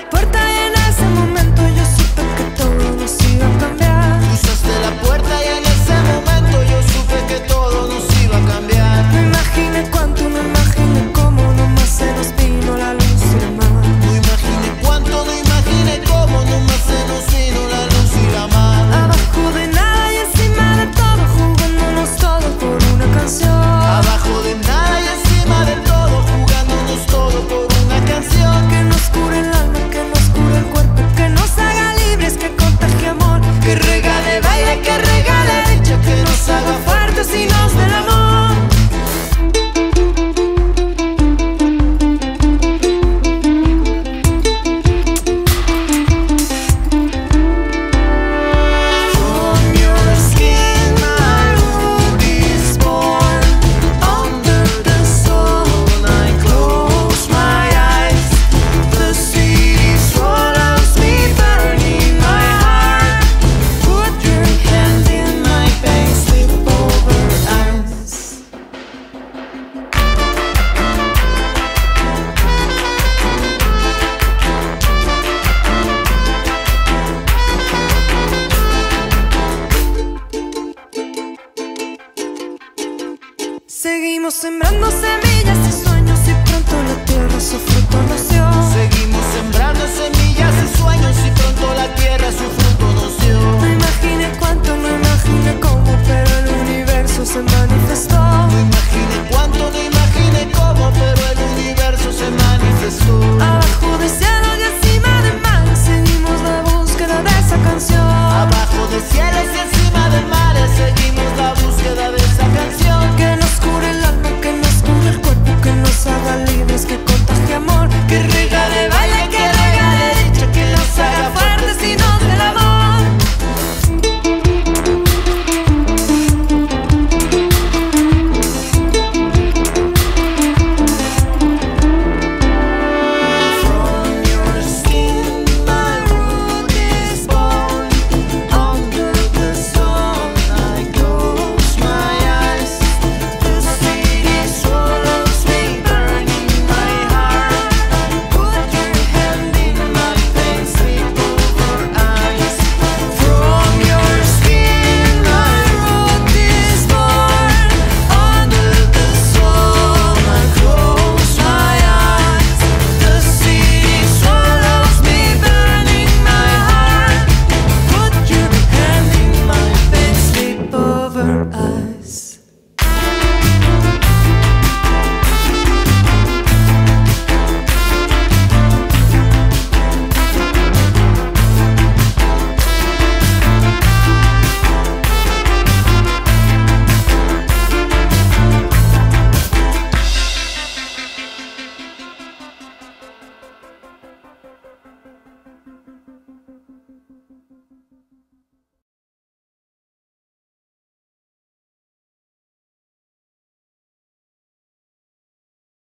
la puerta en ese momento Sembrando semillas